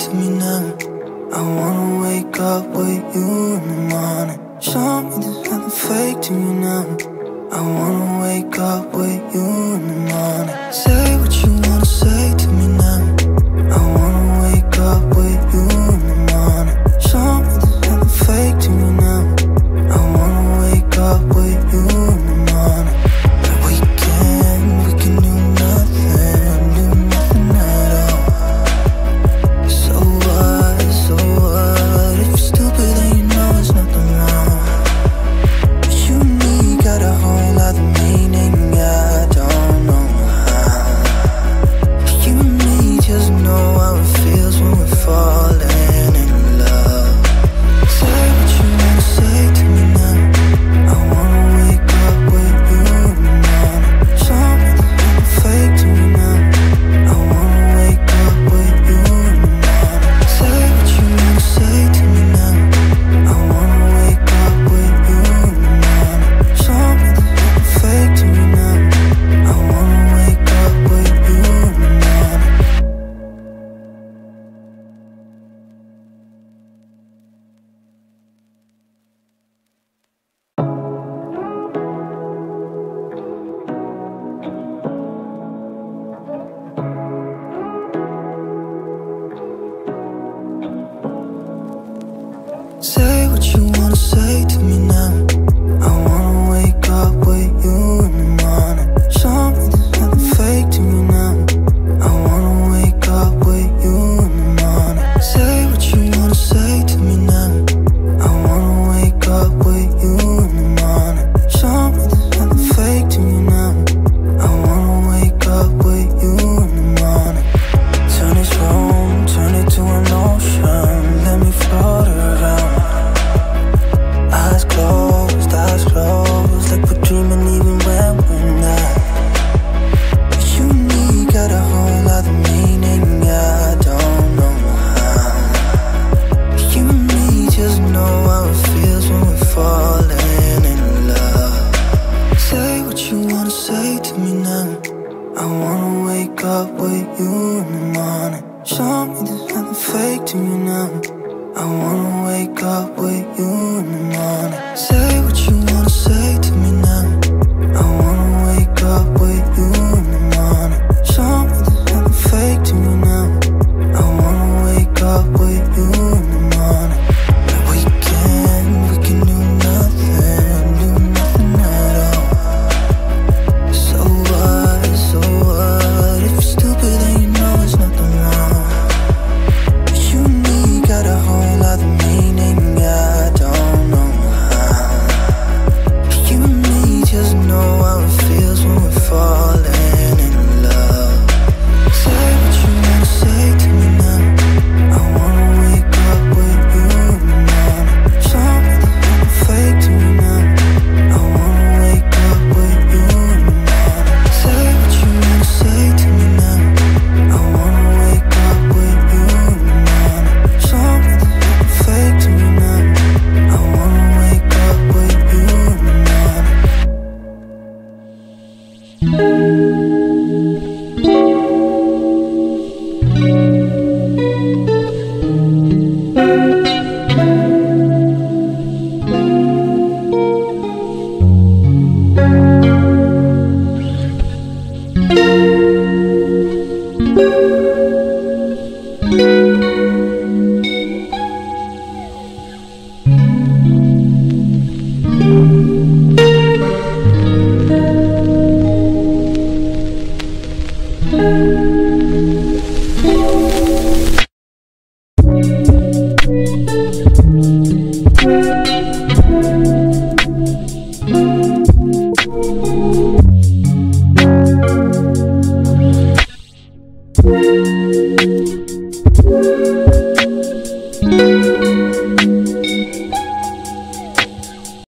to me now. I wanna wake up with you in the morning. Show me this nothing fake to me now. I wanna.